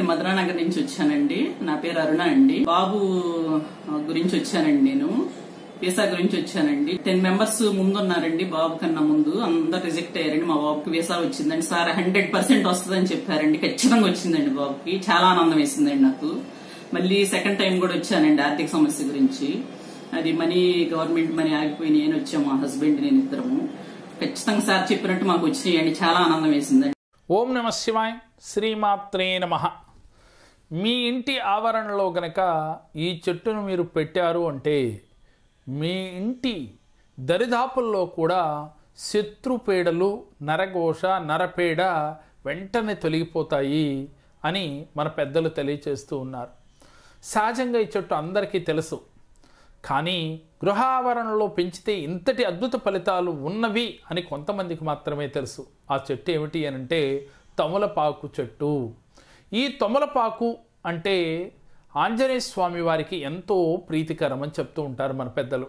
నేను మధురానగర్ నుంచి వచ్చానండి. నా పేరు అరుణ అండి. బాబు గురించి వచ్చానండి నేను. వీసా గురించి వచ్చానండి. టెన్ మెంబర్స్ ముందున్నారండి బాబు కన్నా ముందు. అందరు రిజెక్ట్ అయ్యారండి. మా బాబుకి వీసా వచ్చిందండి. సార్ హండ్రెడ్ పర్సెంట్ వస్తుందని చెప్పారండి. ఖచ్చితంగా వచ్చిందండి బాబుకి. చాలా ఆనందం వేసిందండి నాకు. మళ్ళీ సెకండ్ టైం కూడా వచ్చానండి ఆర్థిక సమస్య గురించి. అది మనీ గవర్నమెంట్ మనీ ఆగిపోయి నేను వచ్చాము. మా హస్బెండ్ నేను ఇద్దరము. ఖచ్చితంగా సార్ చెప్పినట్టు మాకు వచ్చినాయండి. చాలా ఆనందం వేసిందండి. ఓం నమ శివాయ్. శ్రీమాత్రే నమ. మీ ఇంటి ఆవరణలో గనక ఈ చెట్టును మీరు పెట్టారు అంటే మీ ఇంటి దరిదాపుల్లో కూడా శత్రుపీడలు నరఘోష నరపీడ వెంటనే తొలగిపోతాయి అని మన పెద్దలు తెలియచేస్తూ ఉన్నారు. సహజంగా ఈ చెట్టు అందరికీ తెలుసు. కానీ గృహావరణలో పెంచితే ఇంతటి అద్భుత ఫలితాలు ఉన్నవి అని కొంతమందికి మాత్రమే తెలుసు. ఆ చెట్టు ఏమిటి అని అంటే తమలపాకు చెట్టు. ఈ తమలపాకు అంటే ఆంజనేయ స్వామి వారికి ఎంతో ప్రీతికరం అని చెప్తూ ఉంటారు మన పెద్దలు.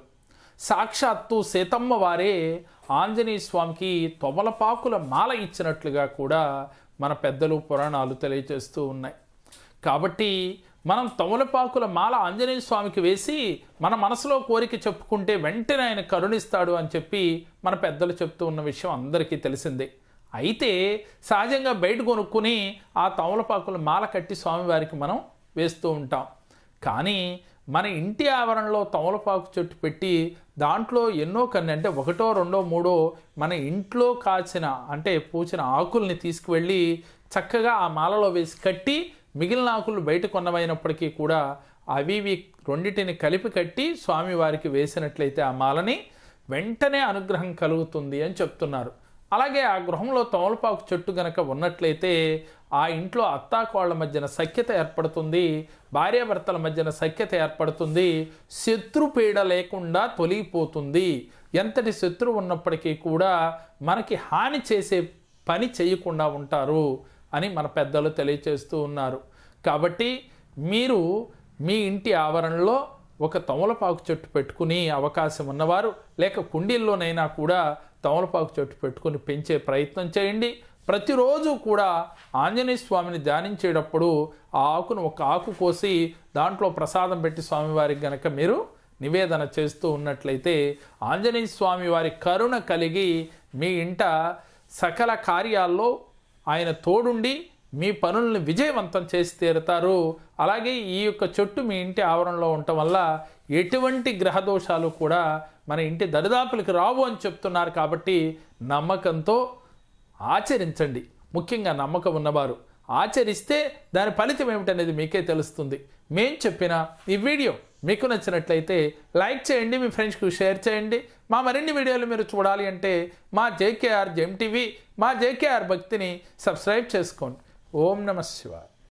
సాక్షాత్తు సీతమ్మ వారే ఆంజనేయ స్వామికి తొమలపాకుల మాల ఇచ్చినట్లుగా కూడా మన పెద్దలు పురాణాలు తెలియజేస్తూ ఉన్నాయి. కాబట్టి మనం తమలపాకుల మాల ఆంజనేయ స్వామికి వేసి మన మనసులో కోరిక చెప్పుకుంటే వెంటనే ఆయన కరుణిస్తాడు అని చెప్పి మన పెద్దలు చెప్తూ ఉన్న విషయం అందరికీ తెలిసిందే. అయితే సహజంగా బయట కొనుక్కుని ఆ తమలపాకుల మాల కట్టి స్వామివారికి మనం వేస్తూ ఉంటాం. కానీ మన ఇంటి ఆవరణలో తమలపాకు చెట్టు పెట్టి దాంట్లో ఎన్నో కన్నీ అంటే ఒకటో రెండో మూడో మన ఇంట్లో కాచిన అంటే పూచిన ఆకుల్ని తీసుకువెళ్ళి చక్కగా ఆ మాలలో వేసి కట్టి మిగిలిన ఆకులు బయట కొన్నవైనప్పటికీ కూడా అవి ఇవి రెండింటిని కలిపి కట్టి స్వామివారికి వేసినట్లయితే ఆ మాలని వెంటనే అనుగ్రహం కలుగుతుంది అని చెప్తున్నారు. అలాగే ఆ గృహంలో తమలపాకు చెట్టు గనక ఉన్నట్లయితే ఆ ఇంట్లో అత్తాకోళ్ళ మధ్యన సఖ్యత ఏర్పడుతుంది భార్యాభర్తల మధ్యన సఖ్యత ఏర్పడుతుంది శత్రుపీడ లేకుండా తొలగిపోతుంది. ఎంతటి శత్రువు ఉన్నప్పటికీ కూడా మనకి హాని చేసే పని చేయకుండా ఉంటారు అని మన పెద్దలు తెలియచేస్తూ ఉన్నారు. కాబట్టి మీరు మీ ఇంటి ఆవరణలో ఒక తమలపాకు చెట్టు పెట్టుకుని అవకాశం ఉన్నవారు లేక కుండీల్లోనైనా కూడా తమలపాకు చెట్టు పెట్టుకుని పెంచే ప్రయత్నం చేయండి. ప్రతిరోజు కూడా ఆంజనేయ స్వామిని ధ్యానించేటప్పుడు ఆ ఆకును ఒక ఆకు కోసి దాంట్లో ప్రసాదం పెట్టి స్వామివారికి గనక మీరు నివేదన చేస్తూ ఉన్నట్లయితే ఆంజనేయ స్వామి వారి కరుణ కలిగి మీ ఇంట సకల కార్యాల్లో ఆయన తోడుండి మీ పనుల్ని విజయవంతం చేసి తీరుతారు. అలాగే ఈ యొక్క చెట్టు మీ ఇంటి ఆవరణలో ఉండటం వల్ల ఎటువంటి గ్రహదోషాలు కూడా మన ఇంటి దరిదాపులకు రావు అని చెప్తున్నారు కాబట్టి నమ్మకంతో ఆచరించండి. ముఖ్యంగా నమ్మకం ఉన్నవారు. ఆచరిస్తే దాని ఫలితం ఏమిటనేది మీకే తెలుస్తుంది. మేం చెప్పిన ఈ వీడియో మీకు నచ్చినట్లయితే లైక్ చేయండి మీ ఫ్రెండ్స్కి షేర్ చేయండి. మా మరిన్ని వీడియోలు మీరు చూడాలి అంటే మా జేకేఆర్ జెమ్ టీవీ మా జేకేఆర్ భక్తిని సబ్స్క్రైబ్ చేసుకోండి. ఓం నమ శివాయ